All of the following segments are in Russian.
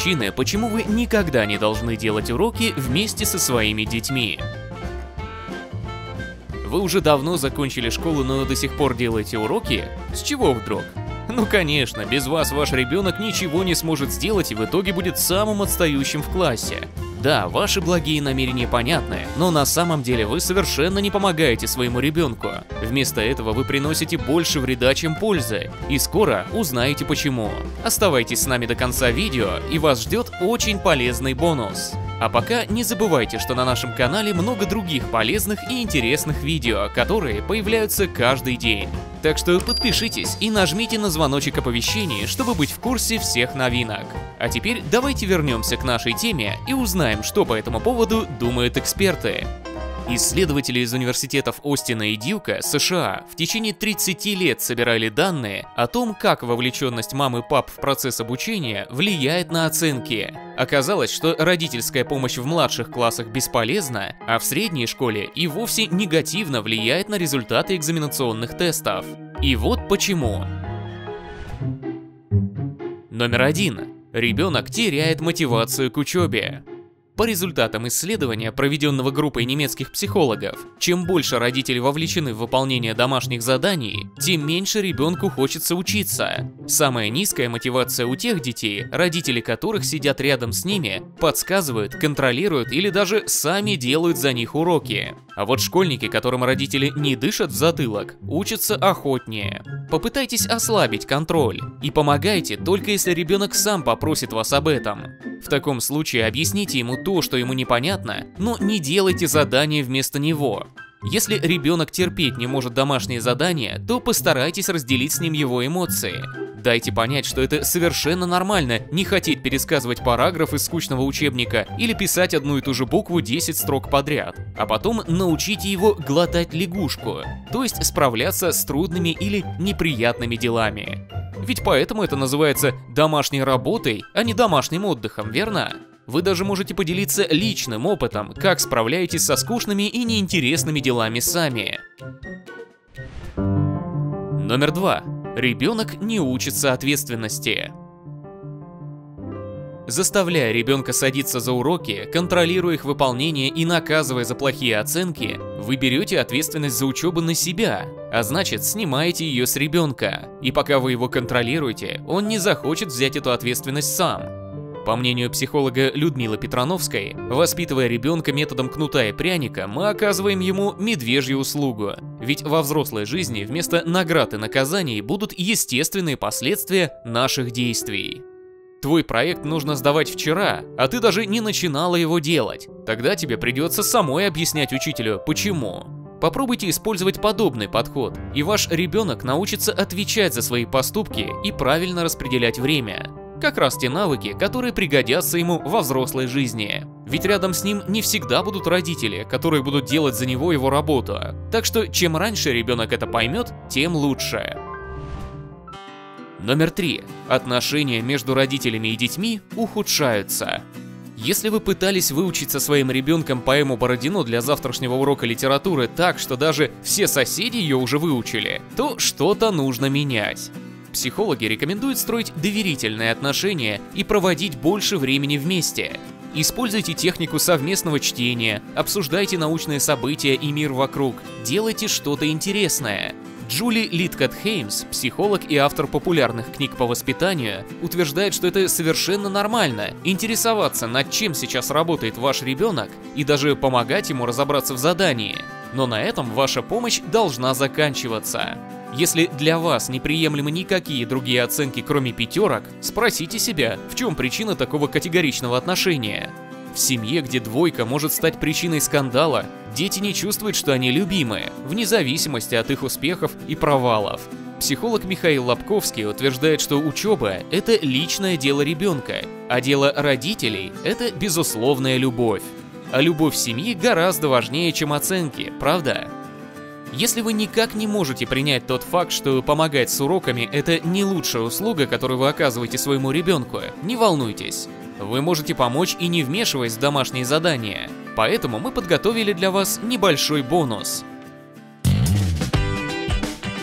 причины, почему вы никогда не должны делать уроки вместе со своими детьми. Вы уже давно закончили школу, но до сих пор делаете уроки? С чего вдруг? Ну конечно, без вас ваш ребенок ничего не сможет сделать и в итоге будет самым отстающим в классе. Да, ваши благие намерения понятны, но на самом деле вы совершенно не помогаете своему ребенку. Вместо этого вы приносите больше вреда, чем пользы, и скоро узнаете почему. Оставайтесь с нами до конца видео, и вас ждет очень полезный бонус. А пока не забывайте, что на нашем канале много других полезных и интересных видео, которые появляются каждый день. Так что подпишитесь и нажмите на звоночек оповещений, чтобы быть в курсе всех новинок. А теперь давайте вернемся к нашей теме и узнаем, что по этому поводу думают эксперты. Исследователи из университетов Остина и Дьюка, США, в течение 30 лет собирали данные о том, как вовлеченность мам и пап в процесс обучения влияет на оценки. Оказалось, что родительская помощь в младших классах бесполезна, а в средней школе и вовсе негативно влияет на результаты экзаменационных тестов. И вот почему. Номер один. Ребенок теряет мотивацию к учебе. По результатам исследования, проведенного группой немецких психологов, чем больше родители вовлечены в выполнение домашних заданий, тем меньше ребенку хочется учиться. Самая низкая мотивация у тех детей, родители которых сидят рядом с ними, подсказывают, контролируют или даже сами делают за них уроки. А вот школьники, которым родители не дышат в затылок, учатся охотнее. Попытайтесь ослабить контроль и помогайте только если ребенок сам попросит вас об этом. В таком случае объясните ему то, что ему непонятно, но не делайте задание вместо него. Если ребенок терпеть не может домашние задания, то постарайтесь разделить с ним его эмоции. Дайте понять, что это совершенно нормально не хотеть пересказывать параграф из скучного учебника или писать одну и ту же букву 10 строк подряд, а потом научите его глотать лягушку, то есть справляться с трудными или неприятными делами. Ведь поэтому это называется домашней работой, а не домашним отдыхом, верно? Вы даже можете поделиться личным опытом, как справляетесь со скучными и неинтересными делами сами. Номер два. Ребенок не учится ответственности. Заставляя ребенка садиться за уроки, контролируя их выполнение и наказывая за плохие оценки, вы берете ответственность за учебу на себя, а значит снимаете ее с ребенка. И пока вы его контролируете, он не захочет взять эту ответственность сам. По мнению психолога Людмилы Петрановской, воспитывая ребенка методом кнута и пряника, мы оказываем ему медвежью услугу. Ведь во взрослой жизни вместо наград и наказаний будут естественные последствия наших действий. Твой проект нужно сдавать вчера, а ты даже не начинала его делать. Тогда тебе придется самой объяснять учителю, почему. Попробуйте использовать подобный подход, и ваш ребенок научится отвечать за свои поступки и правильно распределять время. Как раз те навыки, которые пригодятся ему во взрослой жизни. Ведь рядом с ним не всегда будут родители, которые будут делать за него его работу. Так что чем раньше ребенок это поймет, тем лучше. Номер три. Отношения между родителями и детьми ухудшаются. Если вы пытались выучить со своим ребенком поэму Бородино для завтрашнего урока литературы так, что даже все соседи ее уже выучили, то что-то нужно менять. Психологи рекомендуют строить доверительные отношения и проводить больше времени вместе. Используйте технику совместного чтения, обсуждайте научные события и мир вокруг, делайте что-то интересное. Джули Литкот Хеймс, психолог и автор популярных книг по воспитанию, утверждает, что это совершенно нормально интересоваться, над чем сейчас работает ваш ребенок и даже помогать ему разобраться в задании. Но на этом ваша помощь должна заканчиваться. Если для вас неприемлемы никакие другие оценки, кроме пятерок, спросите себя, в чем причина такого категоричного отношения. В семье, где двойка может стать причиной скандала, дети не чувствуют, что они любимые, вне зависимости от их успехов и провалов. Психолог Михаил Лобковский утверждает, что учеба – это личное дело ребенка, а дело родителей – это безусловная любовь. А любовь семьи гораздо важнее, чем оценки, правда? Если вы никак не можете принять тот факт, что помогать с уроками – это не лучшая услуга, которую вы оказываете своему ребенку, не волнуйтесь. Вы можете помочь и не вмешиваясь в домашние задания. Поэтому мы подготовили для вас небольшой бонус.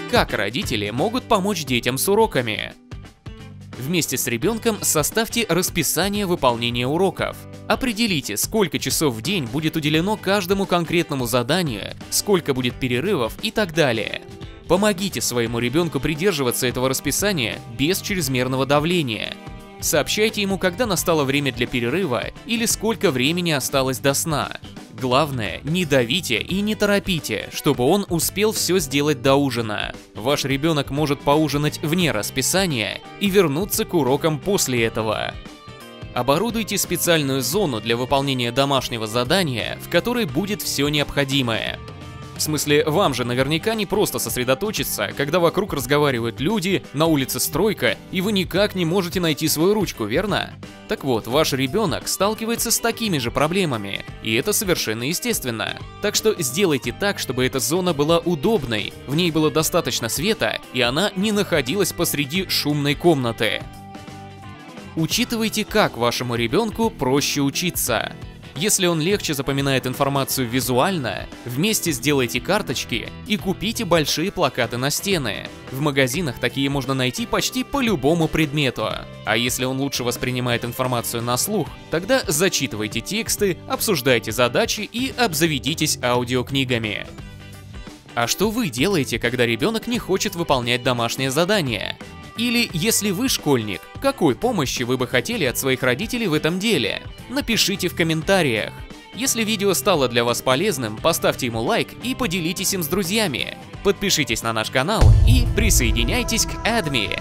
Как родители могут помочь детям с уроками? Вместе с ребенком составьте расписание выполнения уроков. Определите, сколько часов в день будет уделено каждому конкретному заданию, сколько будет перерывов и так далее. Помогите своему ребенку придерживаться этого расписания без чрезмерного давления. Сообщайте ему, когда настало время для перерыва или сколько времени осталось до сна. Главное, не давите и не торопите, чтобы он успел все сделать до ужина. Ваш ребенок может поужинать вне расписания и вернуться к урокам после этого. Оборудуйте специальную зону для выполнения домашнего задания, в которой будет все необходимое. В смысле, вам же наверняка не просто сосредоточиться, когда вокруг разговаривают люди, на улице стройка, и вы никак не можете найти свою ручку, верно? Так вот, ваш ребенок сталкивается с такими же проблемами, и это совершенно естественно. Так что сделайте так, чтобы эта зона была удобной, в ней было достаточно света, и она не находилась посреди шумной комнаты. Учитывайте, как вашему ребенку проще учиться. Если он легче запоминает информацию визуально, вместе сделайте карточки и купите большие плакаты на стены. В магазинах такие можно найти почти по любому предмету. А если он лучше воспринимает информацию на слух, тогда зачитывайте тексты, обсуждайте задачи и обзаведитесь аудиокнигами. А что вы делаете, когда ребенок не хочет выполнять домашнее задание? Или, если вы школьник, какой помощи вы бы хотели от своих родителей в этом деле? Напишите в комментариях. Если видео стало для вас полезным, поставьте ему лайк и поделитесь им с друзьями. Подпишитесь на наш канал и присоединяйтесь к AdMe.